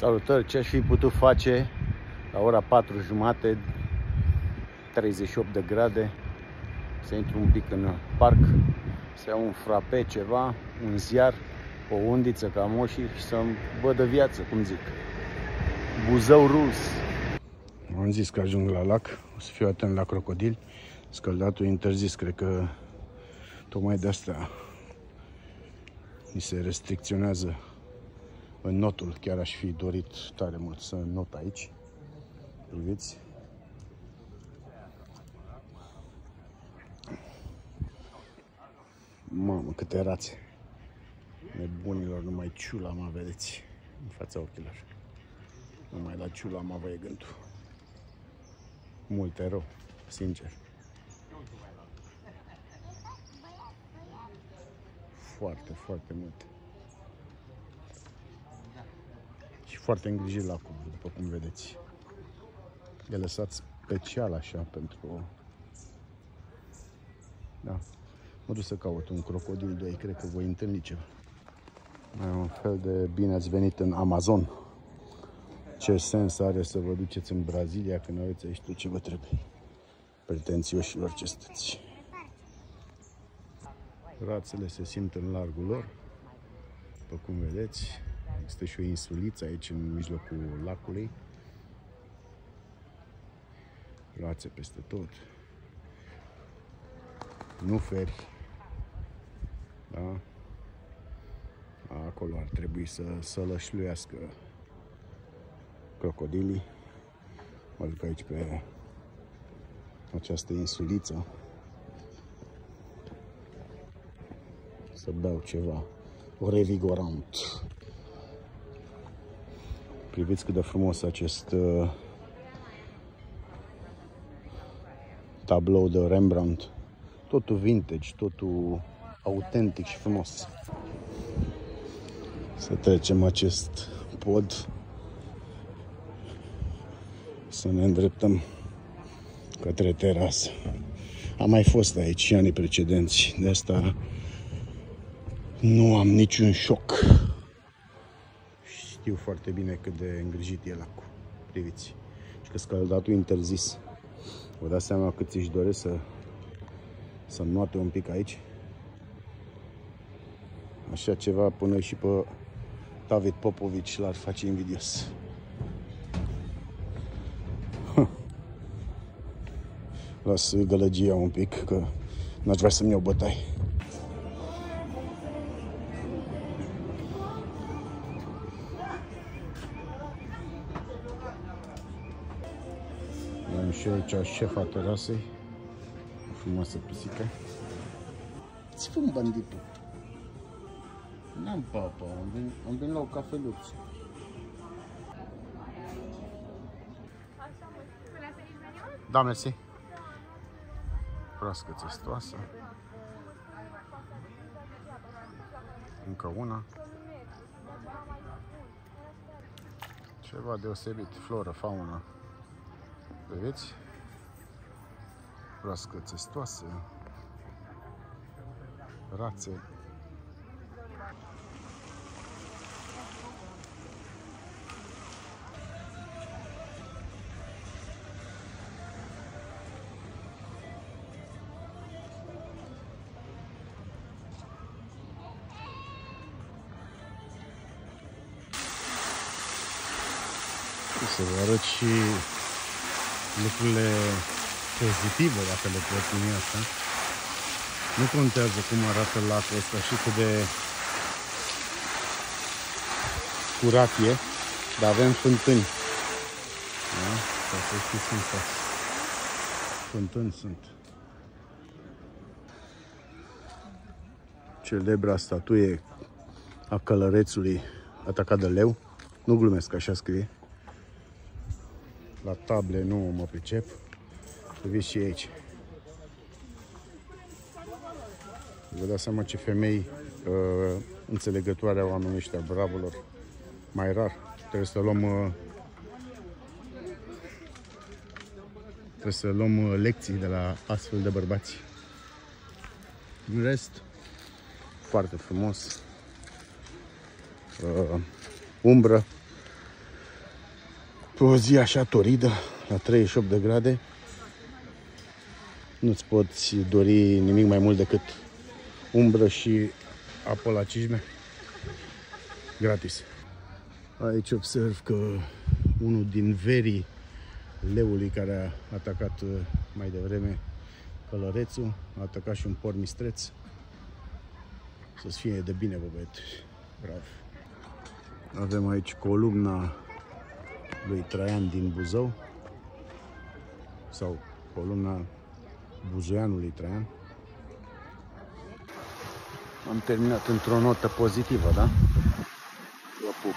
Salutări, ce aș fi putut face la ora 4 jumate, 38 de grade, să intru un pic în parc, să iau un frape, ceva, un ziar, o undiță ca moșii și să-mi vădă viață, cum zic. Buzău rus. Am zis că ajung la lac, o să fiu atent la crocodili. Scăldatul interzis, cred că tocmai de asta ni se restricționează în notul. Chiar aș fi dorit tare mult să not aici. Priviți? Mamă, câte rațe. Nebunilor, numai ciula mă vedeți în fața ochilor. Numai la ciula mă vă e gândul. Multe rău, sincer. Foarte, foarte multe. Foarte îngrijit lacul, după cum vedeți. E lăsat special așa pentru... Da. Mă duc să caut un crocodil 2, cred că voi întâlni ceva. Mai un fel de bine ați venit în Amazon. Ce sens are să vă duceți în Brazilia când aveți aici tot ce vă trebuie? Pretențioșilor ce sunteți. Rațele se simt în largul lor, după cum vedeți. Există și o insuliță aici în mijlocul lacului. Rațe peste tot. Nu feri. Da? Acolo ar trebui să, să lășluiască crocodilii. Mă duc aici pe această insuliță să beau ceva revigorant. Priviți cât de frumos acest uh, tablou de Rembrandt. Totul vintage, totul autentic și frumos. Să trecem acest pod. Să ne îndreptăm către terasă. Am mai fost aici și anii precedenți, de asta nu am niciun șoc știu foarte bine cât de îngrijit e lacul. Priviți. Și că scăldatul interzis. Vă dați seama cât își doresc să, să noate un pic aici. Așa ceva până și pe David Popovici l-ar face invidios. Las gălăgia un pic, că n-aș vrea să-mi iau bătai. și aici șefa terasei. O frumoasă pisică. Ți fă un banditul. N-am papa, am venit, am venit la o cafeluță. Da, mersi. Proască testoasă. Încă una. Ceva deosebit, floră, faună. Vedeți? Broască testoasă. Rațe. Să vă arăt și lucrurile pozitive, dacă le pot numi așa. Nu contează cum arată lacul ăsta și cât de curat e, dar avem fântâni. Da? Ca să știți în față. Fântâni sunt. Celebra statuie a călărețului atacat de leu. Nu glumesc, așa scrie. La table nu mă pricep. Priviți și aici. Vă dați seama ce femei uh, înțelegătoare au oamenii ăștia, bravolor. Mai rar. Trebuie să luăm uh, trebuie să luăm uh, lecții de la astfel de bărbați. În rest, foarte frumos. Uh, umbră, Pe o zi așa toridă, la 38 de grade, nu-ți poți dori nimic mai mult decât umbră și apă la cisme. Gratis. Aici observ că unul din verii leului care a atacat uh, mai devreme călărețul, a atacat și un por mistreț. Să-ți fie de bine, băbet. Bravo. Avem aici columna lui Traian din Buzău sau columna buzoianului Traian. Am terminat într-o notă pozitivă, da? Vă pup!